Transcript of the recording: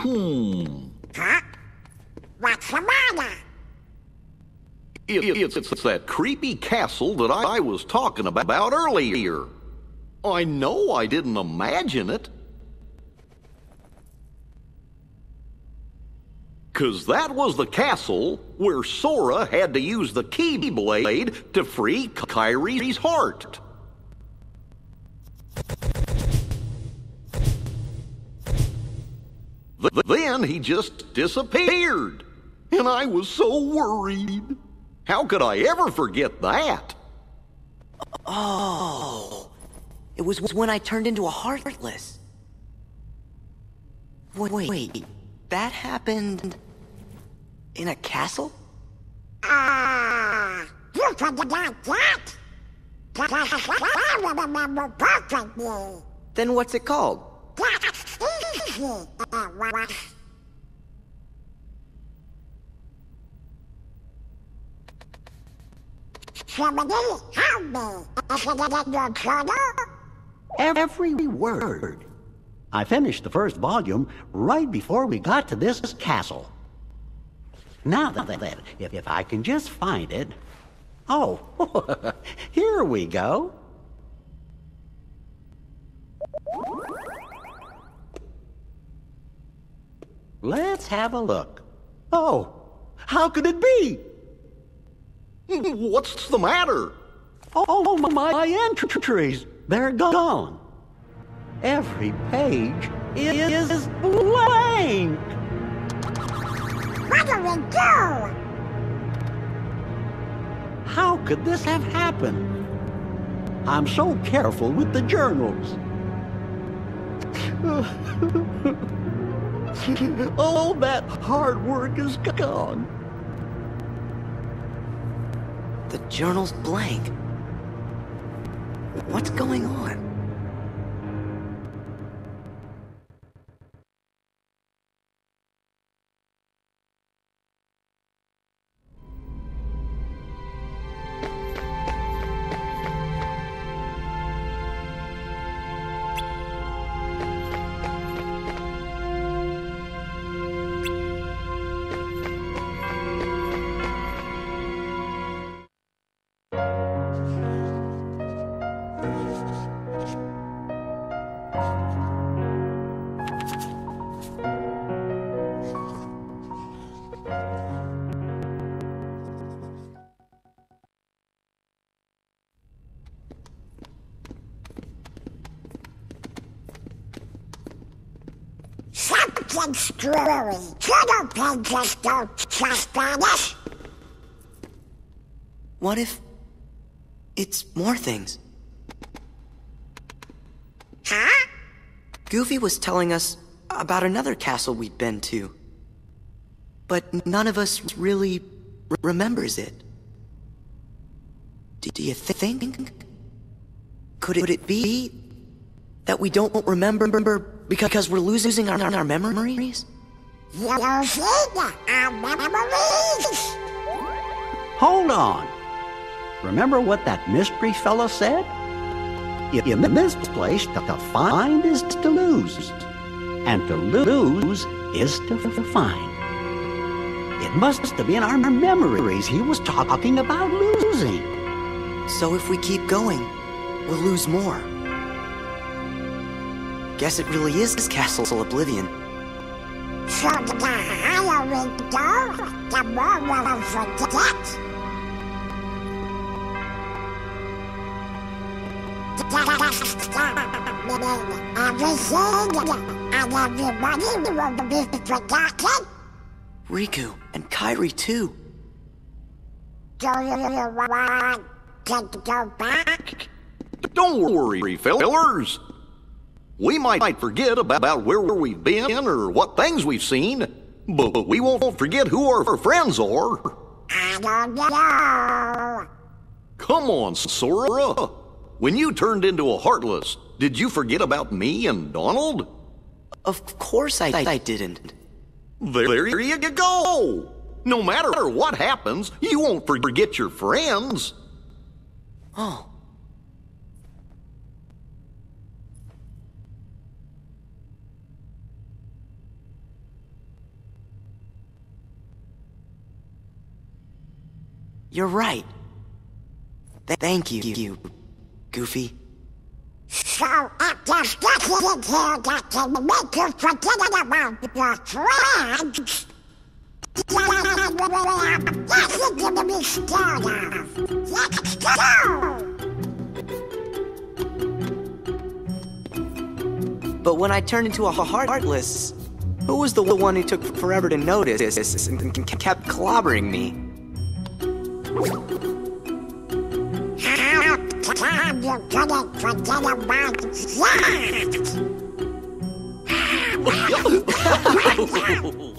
Hmm. Huh? What's the matter? It, it's, it's that creepy castle that I, I was talking about earlier. I know I didn't imagine it. Cause that was the castle where Sora had to use the Keyblade to free Kairi's heart. He just disappeared. And I was so worried. How could I ever forget that? Oh, it was when I turned into a Heartless. Wait, wait, that happened in a castle? Ah, you forgot that? Because I. Then what's it called? Every word. I finished the first volume right before we got to this castle. Now then, if, if I can just find it. Oh, here we go. Let's have a look. Oh, how could it be? What's the matter? Oh, my entries, they're gone. Every page is blank. What do we do? How could this have happened? I'm so careful with the journals. All that hard work is gone. The journal's blank. What's going on? Something's screwy. Pages don't just vanish. What if it's more things? Huh? Goofy was telling us about another castle we'd been to. But none of us really r- remembers it. Do, do you th- think? Could it, could it be that we don't remember because we're losing our, our memories? Losing our memories. Hold on. Remember what that mystery fella said? In this place, to find is to lose, and to lose is to find. It must have been our memories he was talking about losing. So if we keep going, we'll lose more. Guess it really is this Castle Oblivion. So the higher we go, the more we'll forget. Meaning everything and everybody will be forgotten. Riku and Kairi too. Do you want to go back? Don't worry, fellers. We might forget about where we've been or what things we've seen, but we won't forget who our friends are. I don't know. Come on, Sora. When you turned into a Heartless, did you forget about me and Donald? Of course I, I didn't. There you go. No matter what happens, you won't forget your friends. Oh. You're right. Th- thank you, you, Goofy. So it just gets in here that can make you forget about your friends. That's it to be scared of. Let's go! But when I turned into a heartless, who was the one who took forever to notice and kept clobbering me? How come you couldn't forget about that?